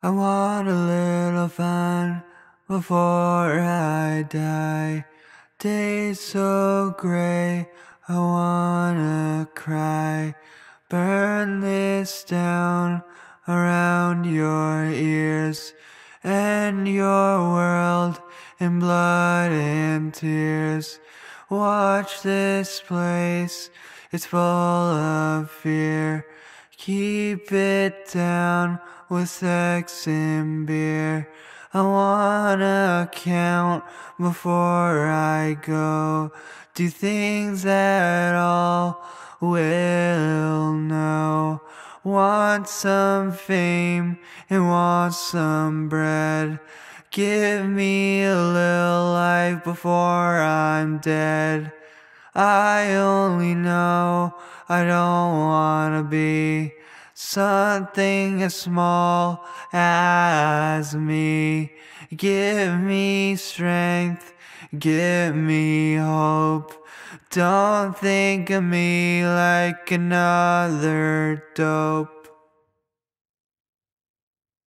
I want a little fun before I die. Days so gray, I wanna cry. Burn this down around your ears and your world in blood and tears. Watch this place, it's full of fear. Keep it down with sex and beer. I wanna count before I go. Do things that all will know. Want some fame and want some bread. Give me a little life before I'm dead. I only know I don't wanna be something as small as me. Give me strength, give me hope. Don't think of me like another dope.